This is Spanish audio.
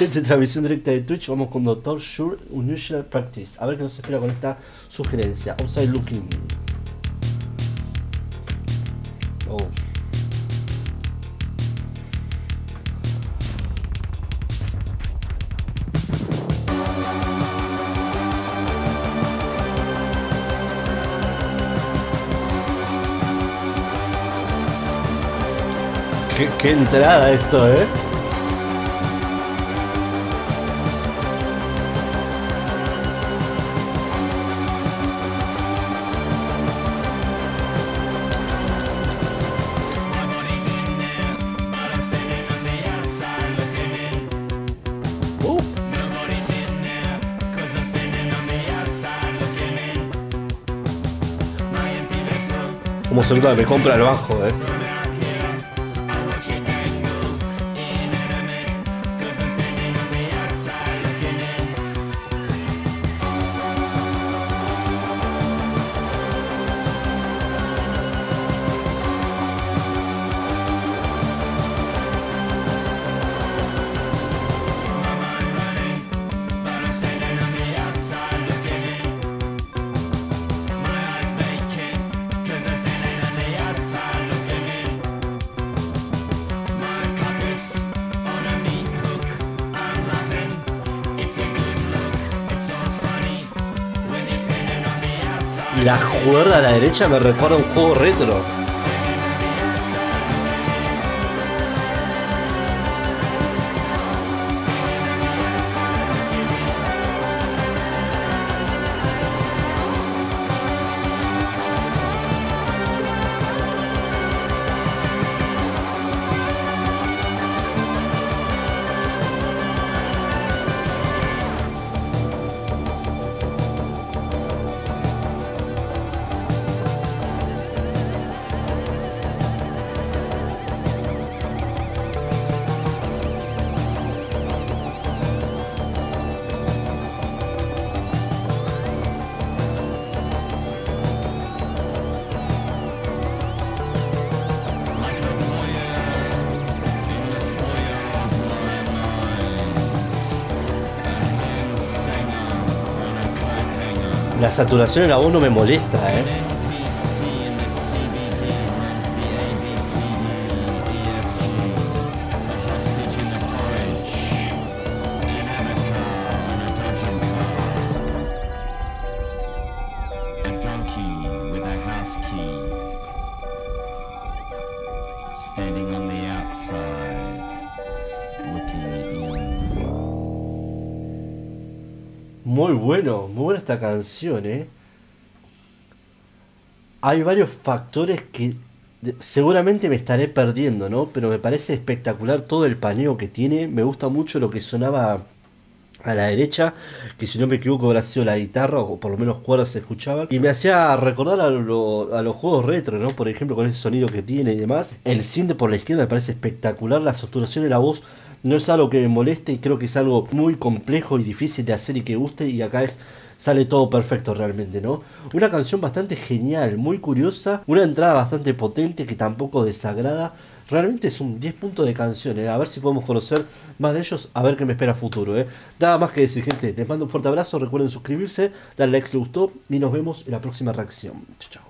Gente, transmisión directa de Twitch. Vamos con Doctor Sure Unusual Practice. A ver qué nos espera con esta sugerencia. Outside Looking. Oh. Qué, qué entrada esto, eh. Como se nota, me compra el bajo, eh. La cuerda a la derecha me recuerda a un juego retro. La saturación en la 1 me molesta, eh. Standing on the outside, looking in. Muy bueno, muy buena esta canción, eh. Hay varios factores que seguramente me estaré perdiendo, ¿no? Pero me parece espectacular todo el paneo que tiene. Me gusta mucho lo que sonaba a la derecha, que si no me equivoco habrá sido la guitarra, o por lo menos cuerdas se escuchaban. Y me hacía recordar a, lo- a los juegos retro, ¿no? Por ejemplo, con ese sonido que tiene y demás. El synth por la izquierda me parece espectacular. La saturación de la voz no es algo que me moleste y creo que es algo muy complejo y difícil de hacer y que guste. Y acá es sale todo perfecto realmente, ¿no? Una canción bastante genial, muy curiosa, una entrada bastante potente que tampoco desagrada. Realmente es un 10 puntos de canción, ¿eh? a ver si podemos conocer más de ellos, a ver qué me espera futuro. ¿eh? Nada más que decir, gente, les mando un fuerte abrazo, recuerden suscribirse, darle like si les gustó y nos vemos en la próxima reacción. Chao, chao.